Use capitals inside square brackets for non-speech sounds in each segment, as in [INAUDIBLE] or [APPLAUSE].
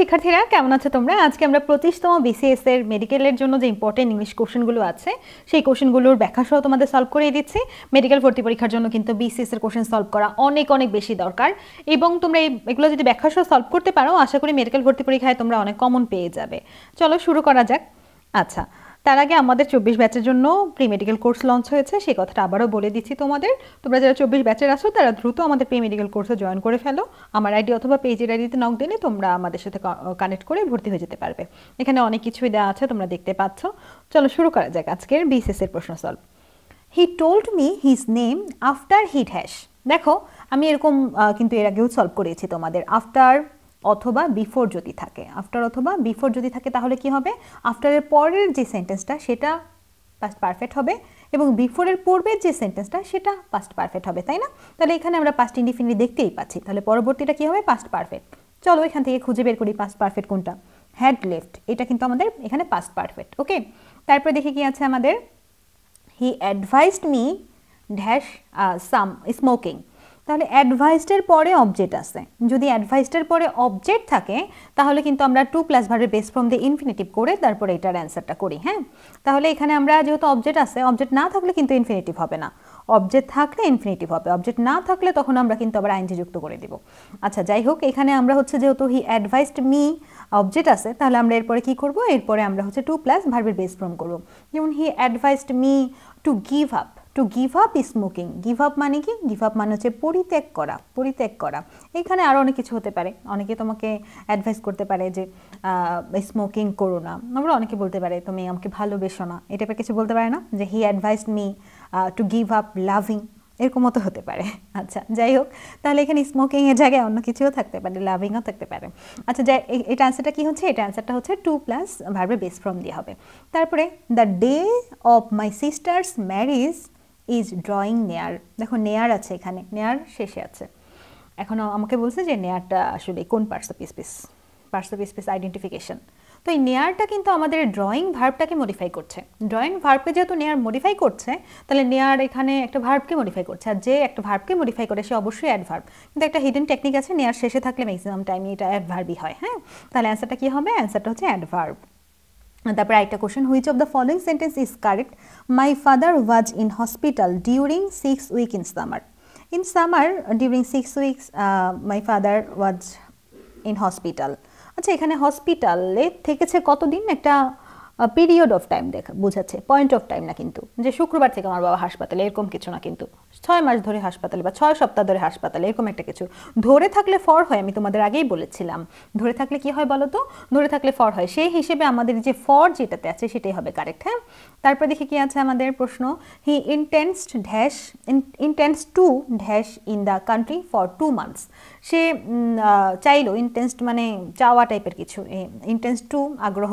শিক্ষার্থীরা, কেমন আছে তোমরা? আজকে আমরা পঁচিশতম বিসিএস এর মেডিকেলের জন্য যে ইম্পর্টেন্ট ইংলিশ কোশ্চেনগুলো আছে, সেই কোশ্চেনগুলোর ব্যাখ্যা সহ তোমাদের সলভ করিয়ে দিচ্ছি। মেডিকেল ভর্তি পরীক্ষার জন্য কিন্তু বিসিএস এর কোশ্চেন সলভ করা অনেক অনেক বেশি দরকার। এবং তোমরা এগুলো যদি ব্যাখ্যা সহ সলভ করতে পারো, আশা করি মেডিকেল ভর্তি পরীক্ষায় তোমরা অনেক কমন পেয়ে যাবে। চলো শুরু করা যাক। আচ্ছা তার আগে আমাদের চব্বিশ ব্যাচের জন্য প্রি মেডিকেল কোর্স লঞ্চ হয়েছে, সেই কথাটা আবারও বলে দিচ্ছি তোমাদের। তোমরা যারা চব্বিশ ব্যাচের আছো, তারা দ্রুত আমাদের প্রি মেডিকেল কোর্সে জয়েন করে ফেলো। আমার আইডি অথবা পেজের আইডিতে নক দিলে তোমরা আমাদের সাথে কানেক্ট করে ভর্তি হয়ে যেতে পারবে। এখানে অনেক কিছুই দেওয়া আছে, তোমরা দেখতে পাচ্ছ। চলো শুরু করা যাক আজকের বিসিএস এর প্রশ্ন solve he told me his name after hit hash দেখো, আমি এরকম কিন্তু এর আগেও সলভ করেছি তোমাদের। আফটার অথবা বিফোর যদি থাকে। আফটার অথবা বিফোর যদি থাকে, তাহলে কি হবে? আফটারের পরের যে সেন্টেন্সটা সেটা পাস্ট পারফেক্ট হবে এবং বিফোরের পূর্বের যে সেন্টেন্সটা সেটা পাস্ট পারফেক্ট হবে, তাই না? তাহলে এখানে আমরা পাস্ট ইন্ডিফিনিট দেখতেই পাচ্ছি। তাহলে পরবর্তীটা কি হবে? পাস্ট পারফেক্ট চলো এখান থেকে খুঁজে বের করি পাস্ট পারফেক্ট কোনটা। হ্যাড লেফট এটা কিন্তু আমাদের এখানে পাস্ট পারফেক্ট ওকে তারপরে দেখি কি আছে আমাদের। He advised me dash some smoking তাহলে অ্যাডভাইসডের পরে অবজেক্ট আছে যদি অ্যাডভাইসডের পরে অবজেক্ট থাকে, তাহলে কিন্তু আমরা টু প্লাস ভার্বের বেস ফ্রম দিয়ে ইনফিনিটিভ করে তারপরে এটার অ্যান্সারটা করি হ্যাঁ? তাহলে এখানে আমরা যেহেতু অবজেক্ট আছে অবজেক্ট না থাকলে কিন্তু ইনফিনিটিভ হবে না। অবজেক্ট থাকলে ইনফিনিটিভ হবে অবজেক্ট না থাকলে তখন আমরা কিন্তু আবার আইনজি যুক্ত করে দিব। আচ্ছা যাই হোক, এখানে আমরা হচ্ছে যেহেতু হি অ্যাডভাইসড মি অবজেক্ট আছে তাহলে আমরা এরপরে কি করব? এরপরে আমরা হচ্ছে টু প্লাস ভার্বের বেস ফ্রম করব। যেমন he advised me to give up to give up smoking give up মানে কি? গিভ আপ মানে হচ্ছে পরিত্যাগ করা পরিত্যাগ করা। এখানে আরও অনেক কিছু হতে পারে। অনেকে তোমাকে অ্যাডভাইস করতে পারে যে স্মোকিং করো না। আমরা অনেকে বলতে পারে, তুমি আমাকে ভালোবেসো না। এটা কিছু বলতে পারে না? যে he advise me to give up loving এরকম মতো হতে পারে। [LAUGHS] আচ্ছা যাই হোক। তাহলে এখানে স্মোকিং এর জায়গায় অন্য কিছুও থাকতে পারে লাভিংও থাকতে পারে। আচ্ছা যাই এটা অ্যান্সারটা কী হচ্ছে? এটা অ্যান্সারটা হচ্ছে টু প্লাস ভার্বের বেস ফ্রম দিয়ে হবে। তারপরে the day of my sister's marriage is drawing near দেখো নেয়ার আছে এখানে। নেয়ার শেষে আছে। এখন আমাকে বলছে যে নেয়ারটা আসলে কোন parts of space parts of space identification তো এই নেয়ারটা কিন্তু আমাদের ড্রয়িং ভার্বটাকে মডিফাই করছে। ড্রয়িং ভার্বকে যেহেতু নেয়ার মডিফাই করছে, তাহলে নেয়ার এখানে একটা ভার্বকে মডিফাই করছে। আর যে একটা ভার্বকে মডিফাই করে, সে অবশ্যই অ্যাডভার্ব কিন্তু একটা হিডেন টেকনিক আছে নেয়ার শেষে থাকলে ম্যাক্সিমাম টাইমে এটা অ্যাডভার্বই হয় হ্যাঁ? তাহলে অ্যান্সারটা কী হবে? অ্যান্সারটা হচ্ছে অ্যাডভার্ব তারপরে একটা question which of the following sentence is correct my father was in hospital during six week in summer in summer during six weeks my father was in hospital আচ্ছা এখানে হসপিটালে থেকেছে কতদিন? একটা পিরিয়ড অফ টাইম দেখা, বোঝাচ্ছে point of time না কিন্তু, যে শুক্রবার থেকে আমার বাবা হাসপাতালে, এরকম কিছু না কিন্তু, ছয় মাস ধরে হাসপাতালে বা ছয় সপ্তাহ ধরে হাসপাতালে, এরকম একটা কিছু। ধরে থাকলে ফর হয়, আমি তোমাদের আগেই বলেছিলাম। ধরে থাকলে কি হয় বলো তো? ধরে থাকলে ফর হয়। সেই হিসেবে আমাদের যে ফর যেটাতে আছে, সেটাই হবে কারেক্ট হ্যাঁ? তারপর দেখি কি আছে আমাদের প্রশ্ন। He intensed dash intense to dash in the country for two months সে চাইলো ইনটেন্সড মানে চাওয়া টাইপের কিছু ইনটেন্স টু আগ্রহ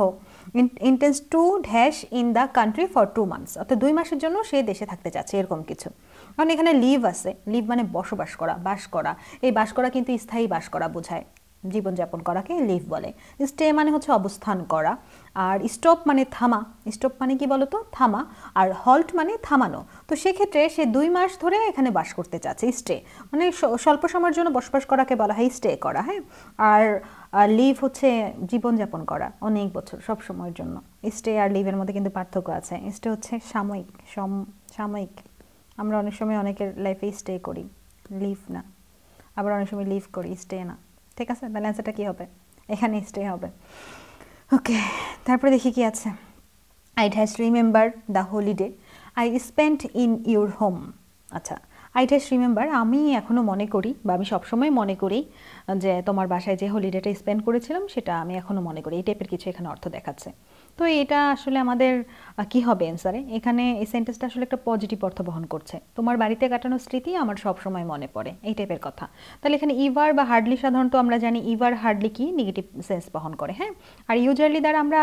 intense to dash in the country for two months অর্থাৎ দুই মাসের জন্য সে দেশে থাকতে চাচ্ছে, এরকম কিছু। কারণ এখানে লিভ আছে লিভ মানে বসবাস করা, বাস করা। এই বাস করা কিন্তু স্থায়ী বাস করা বোঝায়। জীবনযাপন করাকে লিভ বলে। স্টে মানে হচ্ছে অবস্থান করা। আর স্টপ মানে থামা। স্টপ মানে কি বলতো? থামা। আর হল্ট মানে থামানো। তো সেক্ষেত্রে সে দুই মাস ধরে এখানে বাস করতে চাচ্ছে স্টে মানে স্বল্প সময়ের জন্য বসবাস করাকে বলা হয় স্টে করা হ্যাঁ? আর লিভ হচ্ছে জীবনযাপন করা, অনেক বছর সব সময়ের জন্য। স্টে আর লিভের মধ্যে কিন্তু পার্থক্য আছে। স্টে হচ্ছে সাময়িক, সম, সাময়িক। আমরা অনেক সময় অনেকের লাইফে স্টে করি লিভ না। আবার অনেক সময় লিভ করি স্টে না। ঠিক আছে? তাহলে অ্যান্সারটা কী হবে? এখানে স্টে হবে। ওকে তারপরে দেখি কি আছে। I has remember the holiday I spend in your home আচ্ছা আই হ্যাজ রিমেম্বার আমি এখনও মনে করি বা আমি সবসময় মনে করি যে তোমার বাসায় যে হলিডেটা স্পেন্ড করেছিলাম সেটা আমি এখনও মনে করি। এই টাইপের কিছু এখানে অর্থ দেখাচ্ছে। তো এটা আসলে আমাদের কি হবে অ্যান্সারে এখানে এই সেন্টেন্সটা আসলে একটা পজিটিভ অর্থ বহন করছে। তোমার বাড়িতে কাটানো স্মৃতি আমার সব সময় মনে পড়ে। এই টাইপের কথা। তাহলে এখানে ইভার বা হার্ডলি সাধারণত আমরা জানি ইভার হার্ডলি কি? নেগেটিভ সেন্স বহন করে হ্যাঁ? আর ইউজারলি দ্বারা আমরা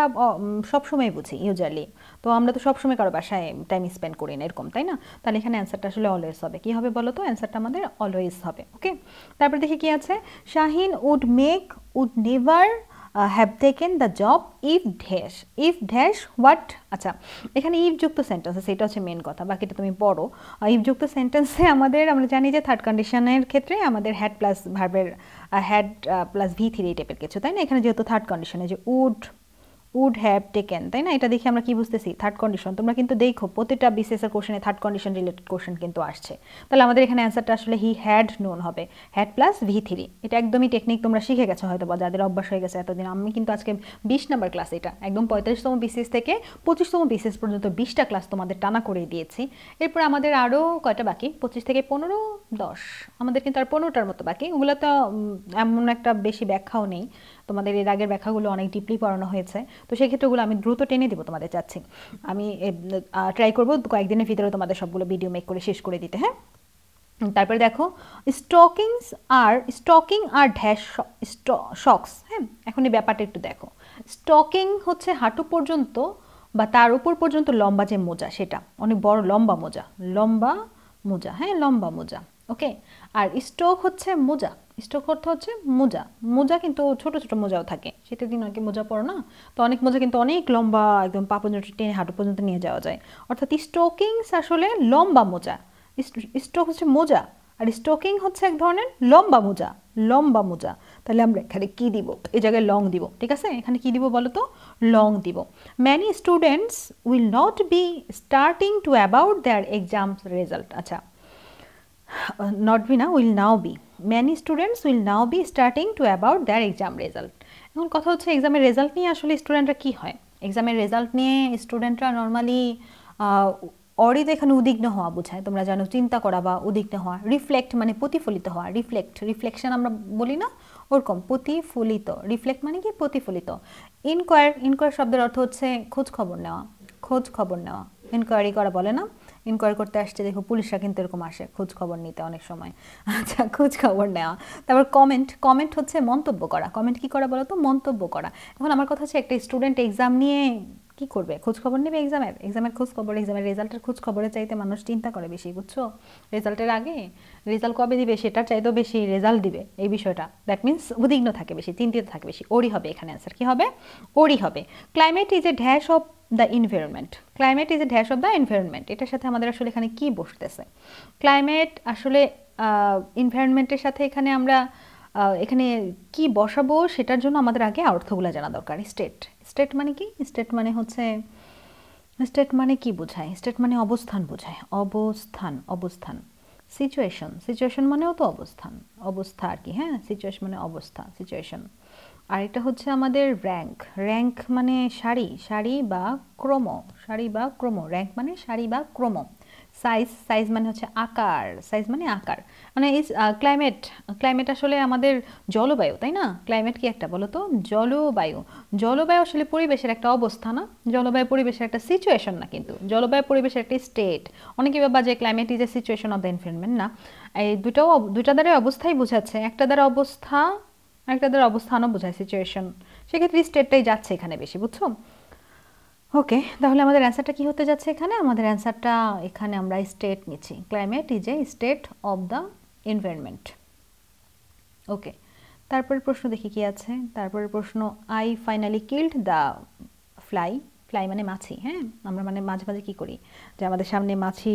সবসময় বুঝি ইউজারলি তো আমরা তো সবসময় কারও বাসায় টাইম স্পেন্ড করি না, এরকম, তাই না? তাহলে এখানে অ্যান্সারটা আসলে অলওয়েজ হবে। কী হবে বলো তো অ্যান্সারটা আমাদের অলওয়েজ হবে ওকে তারপর দেখি কি আছে? Shaheen would make would never have taken the job if dash if dash what আচ্ছা এখানে ইফ যুক্ত সেন্টেন্স সেটা হচ্ছে মেন কথা, বাকিটা তুমি পড়ো। ইফ যুক্ত সেন্টেন্সে আমাদের, আমরা জানি যে থার্ড কন্ডিশনের ক্ষেত্রে আমাদের হ্যাড প্লাস ভার্বের হ্যাড প্লাস ভি থ্রি এই টাইপের কিছু, তাই না? এখানে যেহেতু থার্ড কন্ডিশনে যে উড উড হ্যাভ টেকেন তাই না? এটা দেখে আমরা কি বুঝতেছি? থার্ড কন্ডিশন তোমরা কিন্তু দেখো, প্রতিটা বিসিএসের কোশ্চেনে থার্ড কন্ডিশন রিলেটেড কোশ্চেন কিন্তু আসছে। তাহলে আমাদের এখানে অ্যান্সারটা আসলে হি হ্যাড নোন হবে। হ্যাড প্লাস ভি থ্রি এটা একদমই টেকনিক তোমরা শিখে গেছো হয়তো বা যাদের অভ্যাস হয়ে গেছে এতদিন। আমি কিন্তু আজকে বিশ নাম্বার ক্লাস এটা। একদম পঁয়তাল্লিশতম বিসিএস থেকে পঁচিশতম বিসিএস পর্যন্ত বিশটা ক্লাস তোমাদের টানা করে দিয়েছি। এরপর আমাদের আরও কয়টা বাকি? পঁচিশ থেকে পনেরো, দশ। আমাদের কিন্তু আর পনেরোটার মতো বাকি। ওগুলো তো এমন একটা বেশি ব্যাখ্যাও নেই। তোমাদের এর আগের ব্যাখ্যাগুলো অনেক ডিপলি পড়ানো হয়েছে। তো সেই ক্ষেত্রেগুলো আমি দ্রুত টেনে দিব তোমাদের চাচ্ছি। আমি ট্রাই করব কয়েকদিনের ভিতরে তোমাদের সবগুলো ভিডিও মেক করে শেষ করে দিতে হ্যাঁ? তারপরে দেখো স্টকিংস আর স্টকিং আর ঢ্যাশ শক্স হ্যাঁ? এখন এই ব্যাপারটা একটু দেখো। স্টকিং হচ্ছে হাঁটু পর্যন্ত বা তার উপর পর্যন্ত লম্বা যে মোজা, সেটা। অনেক বড় লম্বা মোজা। লম্বা মোজা হ্যাঁ? লম্বা মোজা। ওকে আর স্টোক হচ্ছে মোজা। স্টোক অর্থ হচ্ছে মোজা। মোজা কিন্তু ছোট ছোট মোজাও থাকে। শীতের দিন অনেকে মোজা পড়ো না? তো অনেক মোজা কিন্তু অনেক লম্বা, একদম পা পর্যন্ত টেনে, হাঁটু পর্যন্ত নিয়ে যাওয়া যায়। অর্থাৎ স্টোকিংস আসলে লম্বা মোজা। স্টোক হচ্ছে মোজা। আর স্টোকিং হচ্ছে এক ধরনের লম্বা মোজা। লম্বা মোজা। তাহলে আমরা এখানে কী দিব? এই জায়গায় লং দিব। ঠিক আছে? এখানে কী দিব বলো তো? লং দিব। Many students will not be starting to about their exams result আচ্ছা বি না will now be many students will now be starting to about their exam result এখন কথা হচ্ছে এক্সামের রেজাল্ট নিয়ে আসলে স্টুডেন্টরা কী হয়? এক্সামের রেজাল্ট নিয়ে স্টুডেন্টরা নর্মালি অরি এখানে উদ্বিগ্ন হওয়া বোঝায়। তোমরা জানো, চিন্তা করা বা উদ্বিগ্ন হওয়া রিফ্লেক্ট মানে প্রতিফলিত হওয়া রিফ্লেক্ট রিফ্লেকশন আমরা বলি না, ওরকম, প্রতিফলিত। রিফ্লেক্ট মানে কি? প্রতিফলিত। ইনকোয়ার ইনকোয়ার শব্দের অর্থ হচ্ছে খোঁজ খবর নেওয়া, খোঁজ খবর নেওয়া। ইনকোয়ারি করা বলে না। ইনকোয়ারি করতে আসছে, দেখো পুলিশরা কিন্তু এরকম আসে খোঁজ খবর নিতে অনেক সময়। আচ্ছা খোঁজ খবর নেওয়া। তারপর কমেন্ট কমেন্ট হচ্ছে মন্তব্য করা। কমেন্ট কি করা বলো তো মন্তব্য করা। এখন আমার কথা হচ্ছে একটা স্টুডেন্ট এক্সাম নিয়ে কি করবে? খোঁজ খবর নেবে এক্সামের এক্সামের খোঁজ খবর এক্সামের রেজাল্টের খোঁজ খবরের চাইতে মানুষ চিন্তা করে বেশি, বুঝছ? রেজাল্টের আগে রেজাল্ট কবে দিবে সেটার চাইতেও বেশি রেজাল্ট দিবে এই বিষয়টা। দ্যাট মিনস উদ্বিগ্ন থাকে বেশি, চিন্তিত থাকে বেশি। ওরি হবে এখানে অ্যান্সার কি হবে? ওরি হবে। Climate is a dash of the environment climate is a dash of the environment এটার সাথে আমাদের আসলে এখানে কি বসতেছে? ক্লাইমেট আসলে এনভায়রনমেন্টের সাথে এখানে আমরা এখানে কি বসাবো সেটার জন্য আমাদের আগে অর্থগুলো জানা দরকার। স্টেট স্টেট মানে কি? স্টেট মানে হচ্ছে, স্টেট মানে কি বোঝায়? স্টেট মানে অবস্থান বোঝায়। অবস্থান অবস্থান। সিচুয়েশন সিচুয়েশন মানেও তো অবস্থান। অবস্থা আর কি হ্যাঁ? সিচুয়েশন মানে অবস্থা সিচুয়েশন আর এটা হচ্ছে আমাদের র্যাঙ্ক র্যাঙ্ক মানে সারি সারি বা ক্রম। সারি বা ক্রম। র্যাঙ্ক মানে সারি বা ক্রম। সাইজ সাইজ মানে হচ্ছে আকার সাইজ মানে আকার। মানে ইস ক্লাইমেট ক্লাইমেট আসলে আমাদের জলবায়ু, তাই না? ক্লাইমেট কি একটা বলো তো জলবায়ু। জলবায়ু আসলে পরিবেশের একটা অবস্থা না? জলবায়ু পরিবেশের একটা সিচুয়েশন না কিন্তু। জলবায়ু পরিবেশের একটা স্টেট অনেকে ভাবা যে climate is a situation of the environment না? এই দুটাও দুটা দ্বারা অবস্থাই বোঝাচ্ছে। একটা দ্বারা অবস্থা, একটা দ্বারা অবস্থানও বোঝায় সিচুয়েশন সেক্ষেত্রে স্টেটটাই যাচ্ছে এখানে বেশি, বুঝছ? ওকে তাহলে আমাদের অ্যান্সারটা কী হতে যাচ্ছে এখানে? আমাদের অ্যান্সারটা এখানে আমরা স্টেট নিচ্ছি। Climate is a state of the environment okay তারপরে প্রশ্ন দেখি কি আছে? তারপরে প্রশ্ন I finally killed the fly fly মানে মাছি হ্যাঁ? আমরা মানে মাঝে মাঝে কী করি? যে আমাদের সামনে মাছি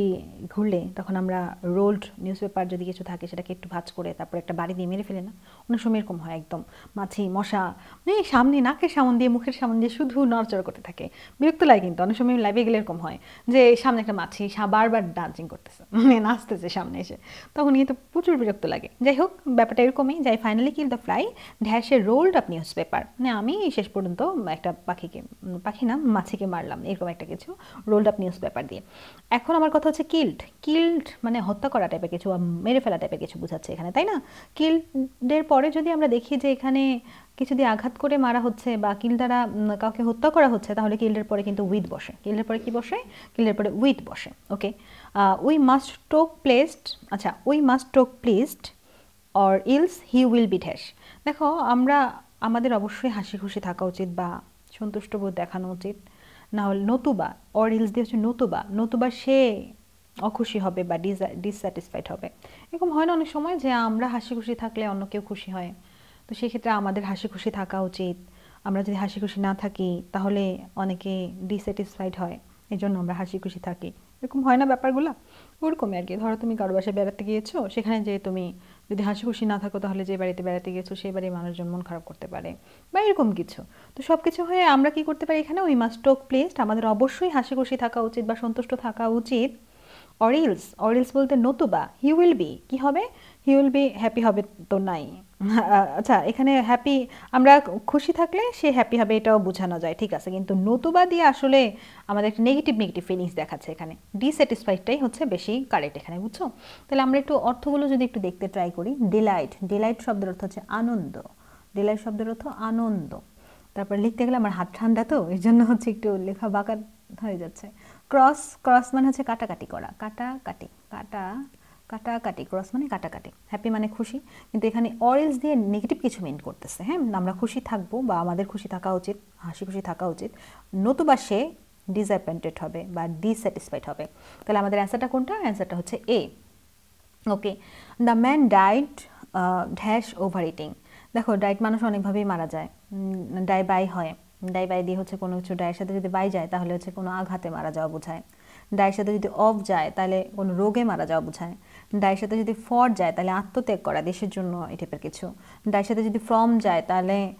ঘুরলে তখন আমরা রোল্ড নিউজ পেপার যদি কিছু থাকে সেটাকে একটু ভাজ করে তারপর একটা বাড়ি দিয়ে মেরে ফেলে না? অনেক সময় এরকম হয় একদম। মাছি, মশা মানে সামনে নাকের সামন দিয়ে, মুখের সামন দিয়ে শুধু নড়চড় করতে থাকে। বিরক্ত লাগে কিন্তু, অনেক সময় লাইভে গেলে এরকম হয় যে সামনে একটা মাছি বারবার ডান্সিং করতেছে [LAUGHS] মানে নাচতেছে সামনে এসে। তখন কিন্তু প্রচুর বিরক্ত লাগে। যাই হোক, ব্যাপারটা এরকমই। যাই ফাইনালি কিল দ্য ফ্লাই ঢ্যাশে রোল্ড আপ নিউজ পেপার মানে আমি শেষ পর্যন্ত একটা পাখিকে পাখি না মাছিকে মারলাম, এরকম একটা কিছু রোল্ড আপ নিউজ পেপার দিয়ে। এখন আমার কথা হচ্ছে কিল্ড কিল্ড মানে হত্যা করা টাইপের কিছু মেরে ফেলা টাইপের কিছু বোঝাচ্ছে এখানে, তাই না? কিল্ডের পরে যদি আমরা দেখি যে এখানে কিছু দিয়ে আঘাত করে মারা হচ্ছে বা কিল দ্বারা কাউকে হত্যা করা হচ্ছে, তাহলে কিল্ডের পরে কিন্তু উইথ বসে। কিল্ডের পরে কি বসে? কিল্ডের পরে উইথ বসে okay we must talk placed আচ্ছা we must took placed or else he will be dash দেখো, আমরা, আমাদের অবশ্যই হাসি খুশি থাকা উচিত বা সন্তুষ্ট বোধ দেখানো উচিত। না হলে নতুবা অর ইলস দিয়ে হচ্ছে নতুবা নতুবা সে অখুশি হবে বা ডিসস্যাটিসফাইড হবে। এরকম হয় না অনেক সময় যে আমরা হাসি খুশি থাকলে অন্য কেউ খুশি হয়। তো সেক্ষেত্রে আমাদের হাসি খুশি থাকা উচিত। আমরা যদি হাসি খুশি না থাকি, তাহলে অনেকে ডিস্যাটিসফাইড হয়। এই জন্য আমরা হাসি খুশি থাকি। এরকম হয় না ব্যাপারগুলো? ওরকমই আর কি। ধরো তুমি কারও বাসায় বেড়াতে গিয়েছো, সেখানে যে তুমি যদি হাসি খুশি না থাকো তাহলে যে বাড়িতে বেড়াতে গিয়েছো, সেই বাড়ির মানুষজন মন খারাপ করতে পারে বা এরকম কিছু। তো সব কিছু হয়ে আমরা কি করতে পারি এখানে? উই মাস্ট টোক প্লেসড আমাদের অবশ্যই হাসি খুশি থাকা উচিত বা সন্তুষ্ট থাকা উচিত। অরিলস অরিলস বলতে নতুবা হি উইল বি কি হবে? হি উইল বি হ্যাপি হবে তো নাই। আচ্ছা এখানে হ্যাপি আমরা খুশি থাকলে সে হ্যাপি হবে, এটাও বোঝানো যায়, ঠিক আছে? কিন্তু নতুবা দিয়ে আসলে আমাদের একটা নেগেটিভ নেগেটিভ ফিলিংস দেখাচ্ছে এখানে। ডিস্যাটিসফাইডটাই হচ্ছে বেশি কারেক্ট এখানে, বুঝছ? তাহলে আমরা একটু অর্থগুলো যদি একটু দেখতে ট্রাই করি ডিলাইট ডিলাইট শব্দের অর্থ হচ্ছে আনন্দ। ডিলাইট শব্দের অর্থ আনন্দ। তারপর লিখতে গেলে আমার হাত ঠান্ডা তো এর জন্য হচ্ছে একটু লেখা বাঁকা হয়ে যাচ্ছে। ক্রস ক্রস মানে হচ্ছে কাটাকাটি করা, কাটাকাটি, কাটা কাটাকাটি ক্রস মানে কাটাকাটি। হ্যাপি মানে খুশি। কিন্তু এখানে অরেঞ্জ দিয়ে নেগেটিভ কিছু মেন করতেছে হ্যাঁ? আমরা খুশি থাকব বা আমাদের খুশি থাকা উচিত, হাসি খুশি থাকা উচিত। নতুবা সে ডিসঅ্যাপয়েন্টেড হবে বা ডিস্যাটিসফাইড হবে। তাহলে আমাদের অ্যান্সারটা কোনটা? অ্যান্সারটা হচ্ছে A okay the man died dash over eating দেখো ডায়েট মানুষ অনেকভাবেই মারা যায়। ডাই বাই হয়। ডাই বাই দিয়ে হচ্ছে কোনো কিছু ডায়ের সাথে যদি বাই যায়, তাহলে হচ্ছে কোনো আঘাতে মারা যাওয়া বোঝায়। ডায়ের সাথে যদি অফ যায়, তাহলে কোনো রোগে মারা যাওয়া বোঝায়। ডায়ের সাথে যদি ফর যায়, তাহলে আত্মত্যাগ করা দেশের জন্য এই টাইপের কিছু। ডায়ের সাথে যদি ফ্রম যায়, তাহলে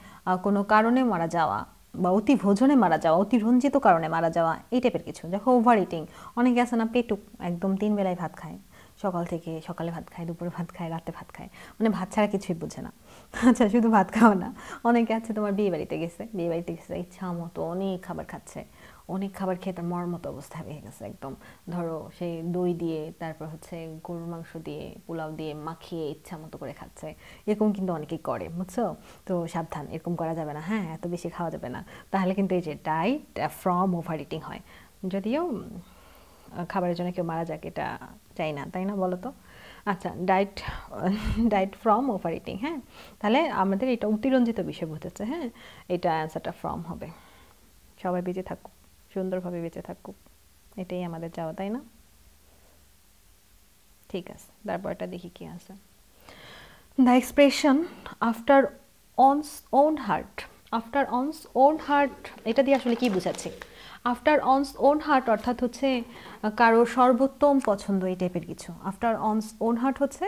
কোনো কারণে মারা যাওয়া বা অতি ভোজনে মারা যাওয়া, অতি রঞ্জিত কারণে মারা যাওয়া, এই টাইপের কিছু। দেখো ওভার ইটিং অনেকে আছে না পেটুক একদম তিন বেলায় ভাত খায়। সকাল থেকে সকালে ভাত খায়, দুপুরে ভাত খায়, রাতে ভাত খায়। মানে ভাত ছাড়া কিছুই বোঝে না। [LAUGHS] আচ্ছা শুধু ভাত খাওয়া না। অনেকে আছে তোমার বিয়ে বাড়িতে গেছে, বিয়ে বাড়িতে গেছে, ইচ্ছা মতো অনেক খাবার খাচ্ছে। অনেক খাবার খেয়ে তার মর মতো অবস্থা হয়ে গেছে একদম। ধরো সেই দই দিয়ে, তারপর হচ্ছে গরুর মাংস দিয়ে, পোলাও দিয়ে মাখিয়ে ইচ্ছা মতো করে খাচ্ছে। এরকম কিন্তু অনেকেই করে, বুঝছ? তো সাবধান, এরকম করা যাবে না। হ্যাঁ এত বেশি খাওয়া যাবে না। তাহলে কিন্তু এই যে ডাইট ফ্রম ওভার ইটিং হয়। যদিও খাবারের জন্য কেউ মারা যাক, এটা চাই না, তাই না বলো তো? আচ্ছা died died from over eating হ্যাঁ? তাহলে আমাদের এটা অতিরঞ্জিত বিষয় বুঝেছে হ্যাঁ? এটা অ্যান্সারটা ফ্রম হবে। সবাই বেঁচে থাকুক। সুন্দরভাবে বেঁচে থাকুক। এটাই আমাদের চাওয়া, তাই না? ঠিক আছে তারপরটা দেখি কি আছে। The expression after one's own heart after one's own heart এটা দিয়ে আসলে কি বোঝাচ্ছে? আফটার অনস ওন হার্ট অর্থাৎ হচ্ছে, কারোর সর্বোত্তম পছন্দ এই টাইপের কিছু। আফটার অনস ওন হার্ট হচ্ছে,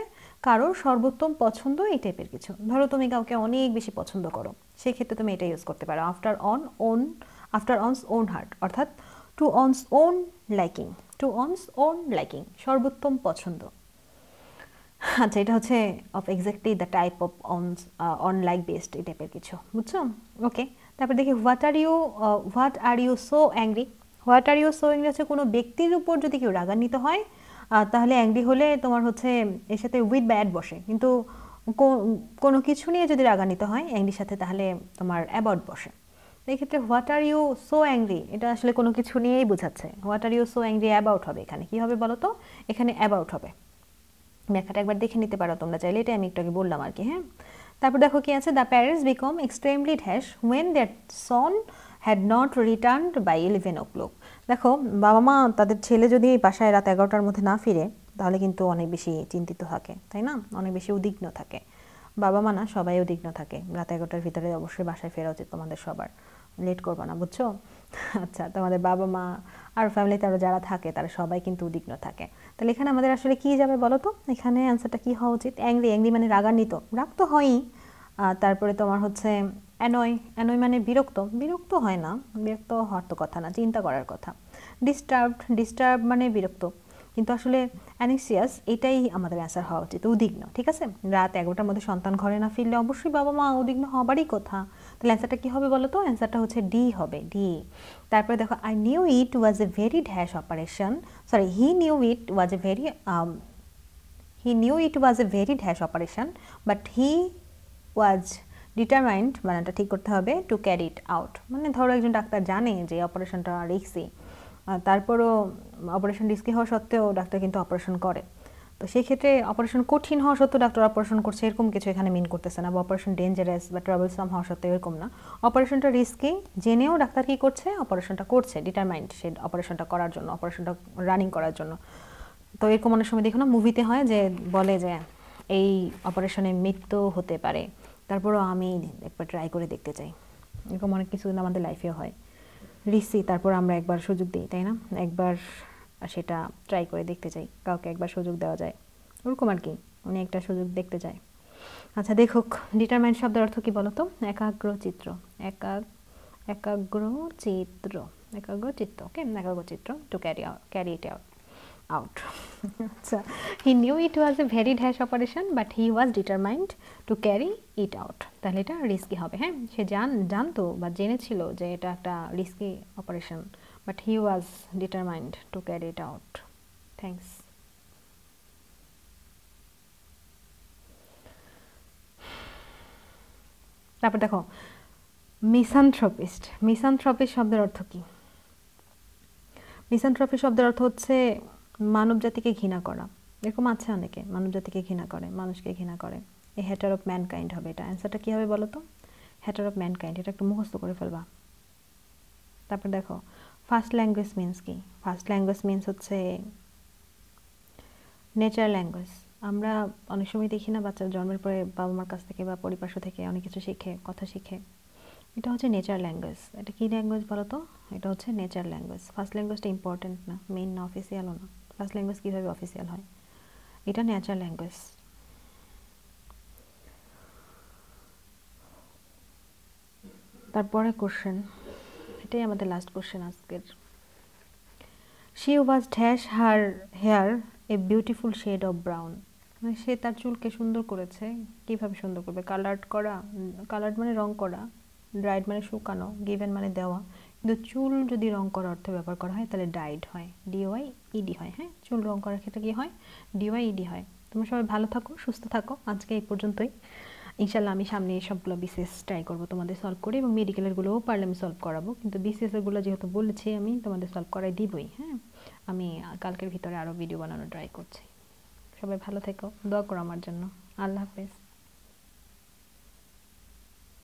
কারোর সর্বোত্তম পছন্দ এই টাইপের কিছু। ধরো তুমি কাউকে অনেক বেশি পছন্দ করো, সেক্ষেত্রে তুমি এটা ইউজ করতে পারো। After on own after one's own heart অর্থাৎ to one's own liking to one's own liking সর্বোত্তম পছন্দ। আচ্ছা এটা হচ্ছে of exactly the type of one's on like based এই টাইপের কিছু, বুঝছ? ওকে তারপর দেখি what are you what are you so angry what are you so angry হচ্ছে কোনো ব্যক্তির উপর যদি কেউ রাগান্বিত হয় তাহলে অ্যাংরি হলে তোমার হচ্ছে এর সাথে উইথ ব্যাড বসে। কিন্তু কোনো কিছু নিয়ে যদি রাগান্বিত হয় অ্যাংরির সাথে তাহলে তোমার অ্যাবাউট বসে। এই ক্ষেত্রে what are you so angry এটা আসলে কোনো কিছু নিয়েই বোঝাচ্ছে। What are you so angry about হবে এখানে? কী হবে বলো তো এখানে অ্যাবাউট হবে। ব্যাখ্যাটা একবার দেখে নিতে পারো তোমরা চাইলে এটা আমি একটু আগে বললাম আর কি হ্যাঁ? তারপর দেখো কি আছে? The parents become extremely dash when that son had not return by eleven o'clock দেখো বাবা মা তাদের ছেলে যদি বাসায় রাত এগারোটার মধ্যে না ফিরে, তাহলে কিন্তু অনেক বেশি চিন্তিত থাকে, তাই না? অনেক বেশি উদ্বিগ্ন থাকে। বাবা মা না, সবাই উদ্বিগ্ন থাকে। রাত এগারোটার ভিতরে অবশ্যই বাসায় ফেরা উচিত তোমাদের সবার। লেট করব না, বুঝছ? আচ্ছা তোমাদের বাবা মা আর ফ্যামিলিতে আরও যারা থাকে, তারা সবাই কিন্তু উদ্বিগ্ন থাকে। তাহলে এখানে আমাদের আসলে কী যাবে বলো তো? এখানে অ্যান্সারটা কী হওয়া উচিত? অ্যাংরি অ্যাংরি মানে রাগান্বিত। রাগ তো হয়ই। তারপরে তোমার হচ্ছে অ্যানয় অ্যানয় মানে বিরক্ত। বিরক্ত হয় না। বিরক্ত হওয়ার তো কথা না, চিন্তা করার কথা। ডিস্টার্বড ডিস্টার্ব মানে বিরক্ত। কিন্তু আসলে অ্যানিক্সিয়াস এটাই আমাদের অ্যান্সার হওয়া উচিত, উদ্বিগ্ন, ঠিক আছে? রাত এগারোটার মধ্যে সন্তান ঘরে না ফিরলে অবশ্যই বাবা মা উদ্বিগ্ন হবারই কথা। তাহলে অ্যান্সারটা কী হবে বলো তো? অ্যান্সারটা হচ্ছে ডি হবে ডি তারপরে দেখো I knew it was a very dash operation sorry he knew it was a very he knew it was a very dash operation but he was determined মানেটা ঠিক করতে হবে টু ক্যারি ইট আউট মানে ধরো একজন doctor জানে যে অপারেশনটা রিক্সি তারপরও অপারেশন রিস্কি হওয়া সত্ত্বেও ডাক্তার কিন্তু অপারেশন করে। তো সেই ক্ষেত্রে অপারেশন কঠিন হওয়া সত্ত্বেও ডাক্তার অপারেশন করছে, এরকম কিছু এখানে মিন করতেছে না বা অপারেশন ডেঞ্জারাস বা ট্রাভেলসাম হওয়া সত্ত্বেও এরকম না। অপারেশনটা রিস্কি জেনেও ডাক্তার কী করছে? অপারেশনটা করছে ডিটারমাইন্ড সে অপারেশনটা করার জন্য অপারেশনটা রানিং করার জন্য। তো এরকম অনেক সময় দেখো না মুভিতে হয় যে বলে যে, এই অপারেশনে মৃত্যু হতে পারে। তারপরও আমি একবার ট্রাই করে দেখতে চাই। এরকম অনেক কিছু আমাদের লাইফেও হয়। রিসি তারপর আমরা একবার সুযোগ দিই, তাই না? একবার সেটা ট্রাই করে দেখতে চাই, কাউকে একবার সুযোগ দেওয়া যায়। ওরকম আর কি, উনি একটা সুযোগ দেখতে চায়। আচ্ছা দেখুক ডিটারমাইন্ড শব্দের অর্থ কি বলতো? একাগ্র চিত্র, একাগ একাগ্র চিত্র, একাগ্র চিত্ত ওকে একাগ্র চিত্র to carry carry it out out আচ্ছা he knew it was a very dash operation but he was determined to carry it out তাহলে এটা রিস্কি হবে হ্যাঁ? সে জান জানতো বা জেনেছিল যে এটা একটা risky operation but he was determined to carry it out thanks তারপর দেখো মিসানথ্রপিস্ট মিসানথ্রপিস্ট শব্দের অর্থ কি? মিসানথ্রপি শব্দের অর্থ হচ্ছে মানব জাতিকে ঘৃণা করা। এরকম আছে অনেকে, মানব জাতিকে ঘৃণা করে, মানুষকে ঘৃণা করে। এই হ্যাটার অফ ম্যানকাইন্ড হবে এটা। অ্যান্সারটা কী হবে বলো তো? হ্যাটার অফ ম্যানকাইন্ড এটা একটু মুখস্থ করে ফেলবা। তারপর দেখো ফার্স্ট ল্যাঙ্গুয়েজ মিন্স কি? ফার্স্ট ল্যাঙ্গুয়েজ মিন্স হচ্ছে নেচার ল্যাঙ্গুয়েজ আমরা অনেক সময় দেখি না বাচ্চা জন্মের পরে বাবা মার কাছ থেকে বা পরিপার্শ্ব থেকে অনেক কিছু শিখে, কথা শিখে। এটা হচ্ছে নেচার ল্যাঙ্গুয়েজ এটা কী ল্যাঙ্গুয়েজ বলো তো এটা হচ্ছে নেচার ল্যাঙ্গুয়েজ ফার্স্ট ল্যাঙ্গুয়েজটা ইম্পর্টেন্ট না মেইন না অফিসিয়ালও না। ফার্স্ট ল্যাঙ্গুয়েজ কীভাবে অফিসিয়াল হয়? এটা নেচার ল্যাঙ্গুয়েজ তারপরে কোশ্চেন এটাই আমাদের লাস্ট কোশ্চেন আজকের। She was dash her hair a beautiful shade of brown মানে সে তার চুলকে সুন্দর করেছে। কীভাবে সুন্দর করবে? কালার্ড করা কালার্ড মানে রং করা ড্রাইড মানে শুকানো গিভেন মানে দেওয়া। কিন্তু চুল যদি রং করার অর্থে ব্যবহার করা হয়, তাহলে ডাইড হয়। ডিওয়াই ইডি হয় হ্যাঁ? চুল রং করার ক্ষেত্রে কী হয়? ডিওয়াই ইডি হয়। তোমরা সবাই ভালো থাকো, সুস্থ থাকো। আজকে এই পর্যন্তই। ইনশাল্লাহ আমি সামনে সবগুলো বিসিএস ট্রাই করব তোমাদের সলভ করে এবং মেডিকেলেরগুলোও পারলে আমি সলভ করাবো। কিন্তু বিসিএসেরগুলো যেহেতু বলেছি আমি তোমাদের সলভ করাই দিবই হ্যাঁ? আমি কালকের ভিতরে আরও ভিডিও বানানো ট্রাই করছি। সবাই ভালো থেকো, দোয়া করো আমার জন্য। আল্লাহ হাফেজ।